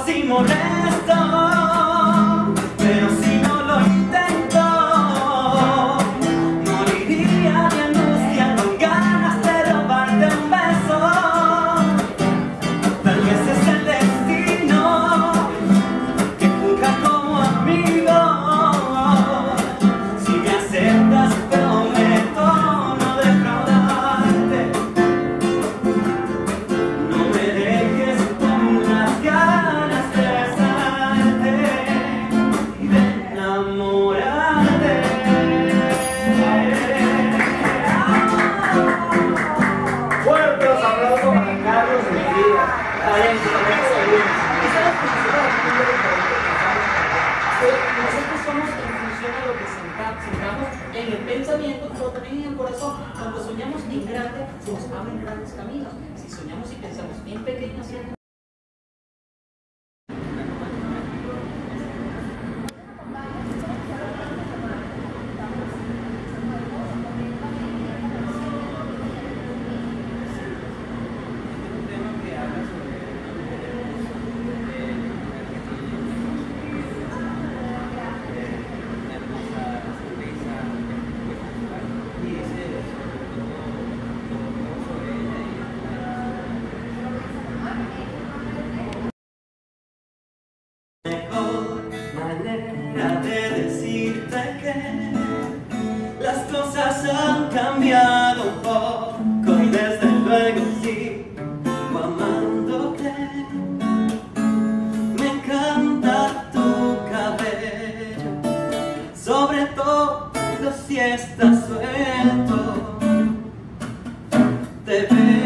así morena. en el pensamiento, pero también en el corazón. Cuando soñamos en grande, se nos abren grandes caminos. Si soñamos estás suelto, te veo.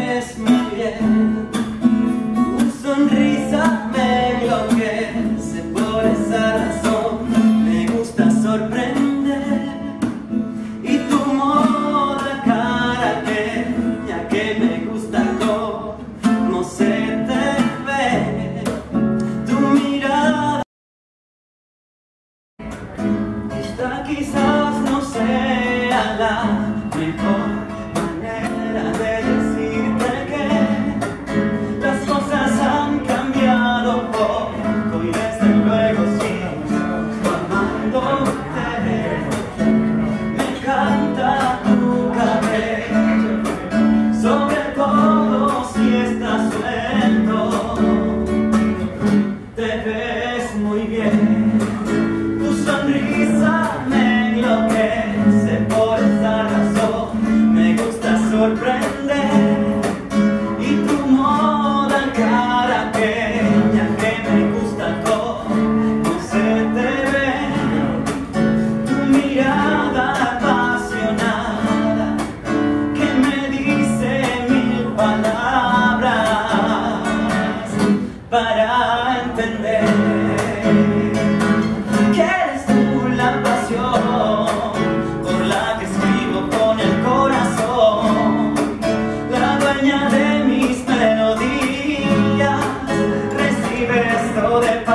说一遍。そうで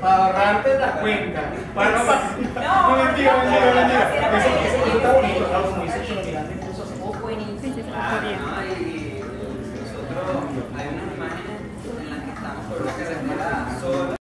Para ahorrarte la cuenta. Para no. No.